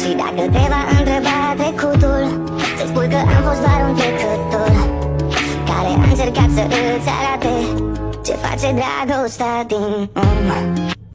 Și dacă te va întreba trecutul Să spui că am fost doar un trecător Care a încercat să îți arate Ce face dragostea din om.